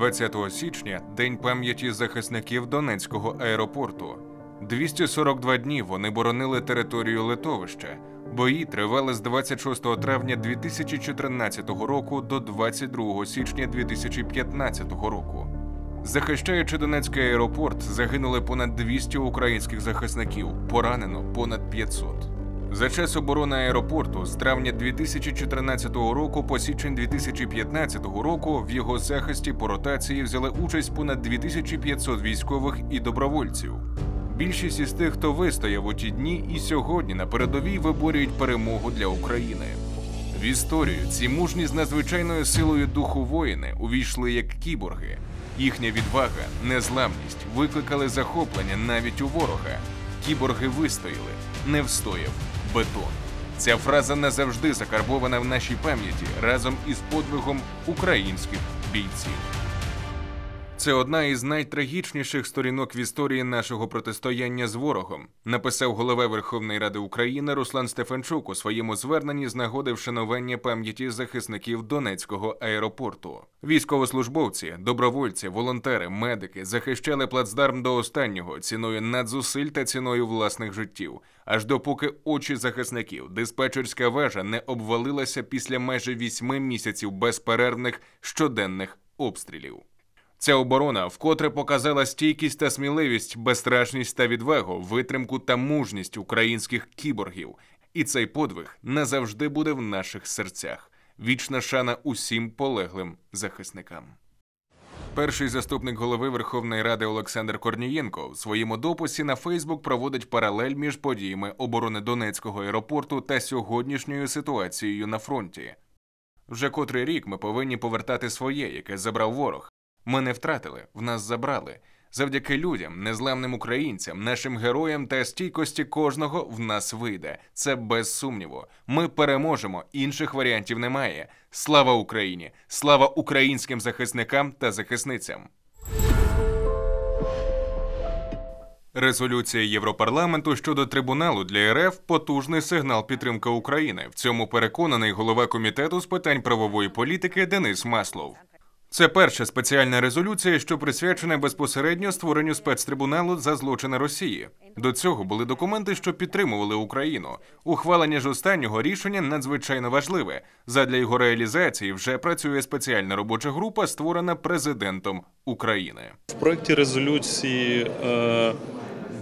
20 січня день пам'яті захисників Донецького аеропорту. 242 дні вони боронили територію литовища. Бої тривали з 26 травня 2014 року до 22 січня 2015 року. Захищаючи Донецький аеропорт, загинули понад 200 українських захисників, поранено понад 500. За час оборони аеропорту з травня 2014 року по січень 2015 року в його захисті по ротації взяли участь понад 2500 військових і добровольців. Більшість із тих, хто вистояв у ті дні, і сьогодні на передовій виборюють перемогу для України. В історію ці мужні з надзвичайною силою духу воїни увійшли як кіборги. Їхня відвага, незламність викликали захоплення навіть у ворога. Кіборги вистояли, не встояв бетон. Ця фраза назавжди закарбована в нашій пам'яті разом із подвигом українських бійців. Це одна із найтрагічніших сторінок в історії нашого протистояння з ворогом, написав голова Верховної Ради України Руслан Стефанчук у своєму зверненні з нагоди вшанування пам'яті захисників Донецького аеропорту. Військовослужбовці, добровольці, волонтери, медики захищали плацдарм до останнього ціною надзусиль та ціною власних життів, аж допоки очі захисників диспетчерська вежа не обвалилася після майже вісьми місяців безперервних щоденних обстрілів. Ця оборона вкотре показала стійкість та сміливість, безстрашність та відвагу, витримку та мужність українських кіборгів. І цей подвиг назавжди буде в наших серцях. Вічна шана усім полеглим захисникам. Перший заступник голови Верховної Ради Олександр Корнієнко в своєму дописі на Фейсбук проводить паралель між подіями оборони Донецького аеропорту та сьогоднішньою ситуацією на фронті. Вже котрий рік ми повинні повертати своє, яке забрав ворог. Ми не втратили, в нас забрали. Завдяки людям, незламним українцям, нашим героям та стійкості кожного в нас вийде. Це без сумніву. Ми переможемо. Інших варіантів немає. Слава Україні! Слава українським захисникам та захисницям. Резолюція Європарламенту щодо трибуналу для РФ потужний сигнал підтримки України. В цьому переконаний голова комітету з питань правової політики Денис Маслов. Це перша спеціальна резолюція, що присвячена безпосередньо створенню спецтрибуналу за злочини Росії. До цього були документи, що підтримували Україну. Ухвалення ж останнього рішення надзвичайно важливе. Задля його реалізації вже працює спеціальна робоча група, створена президентом України. В проєкті резолюції е,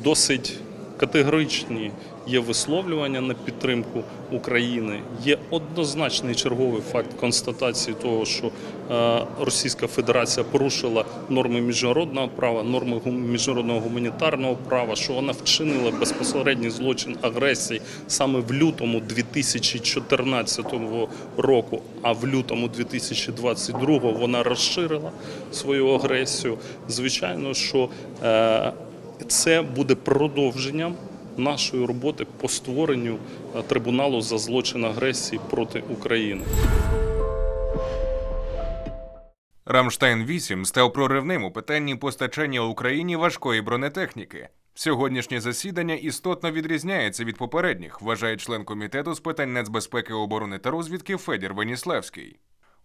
досить категоричні є висловлювання на підтримку України. Є однозначний черговий факт констатації того, що е, Російська Федерація порушила норми міжнародного права, норми міжнародного гуманітарного права, що вона вчинила безпосередній злочин агресії саме в лютому 2014 року, а в лютому 2022 вона розширила свою агресію. Звичайно, що е, це буде продовженням нашої роботи по створенню е, трибуналу за злочин агресії проти України. Рамштайн 8 став проривним у питанні постачання Україні важкої бронетехніки. Сьогоднішнє засідання істотно відрізняється від попередніх, вважає член комітету з питань нацбезпеки, оборони та розвідки Федір Веніславський.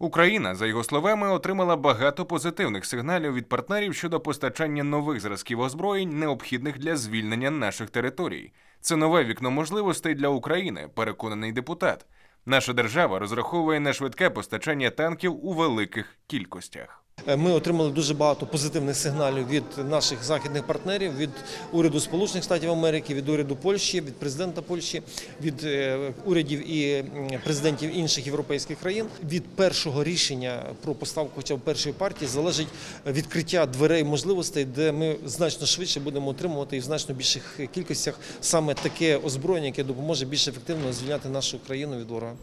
Україна, за його словами, отримала багато позитивних сигналів від партнерів щодо постачання нових зразків озброєнь, необхідних для звільнення наших територій. Це нове вікно можливостей для України, переконаний депутат. Наша держава розраховує на швидке постачання танків у великих кількостях. Е, ми отримали дуже багато позитивних сигналів від наших західних партнерів, від уряду Сполучених Штатів Америки, від уряду Польщі, від президента Польщі, від е, урядів і президентів інших європейських країн. Від першого рішення про поставку, хоча б першої партії, залежить відкриття дверей можливостей, де ми значно швидше будемо отримувати і в значно більших кількостях саме таке озброєння, яке допоможе більш ефективно звільняти нашу країну від ворога.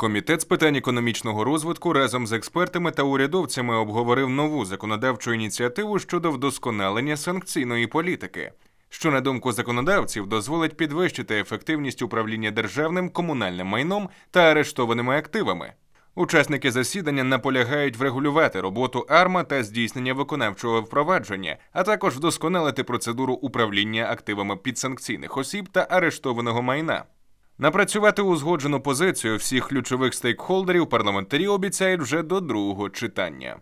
Комітет з питань економічного розвитку разом з експертами та урядовцями обговорив нову законодавчу ініціативу щодо вдосконалення санкційної політики, що на думку законодавців дозволить підвищити ефективність управління державним комунальним майном та арештованими активами. Учасники засідання наполягають врегулювати роботу АРМА та здійснення виконавчого впровадження, а також вдосконалити процедуру управління активами підсанкційних осіб та арештованого майна. Напрацювати узгоджену позицію всіх ключових стейкхолдерів парламентарі обіцяють вже до другого читання.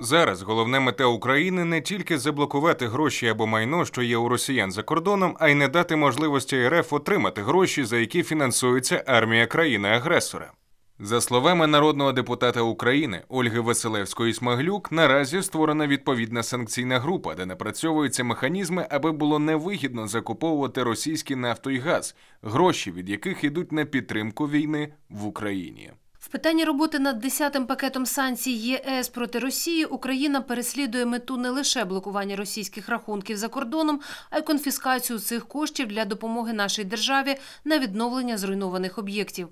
Зараз головне мета України не тільки заблокувати гроші або майно, що є у росіян за кордоном, а й не дати можливості РФ отримати гроші, за які фінансується армія країни-агресора. За словами народного депутата України Ольги Василевської Смаглюк, наразі створена відповідна санкційна група, де напрацьовуються механізми, аби було невигідно закуповувати російський нафту і газ, гроші від яких йдуть на підтримку війни в Україні. В питанні роботи над 10-м пакетом санкцій ЄС проти Росії Україна переслідує мету не лише блокування російських рахунків за кордоном, а й конфіскацію цих коштів для допомоги нашій державі на відновлення зруйнованих об'єктів.